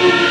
you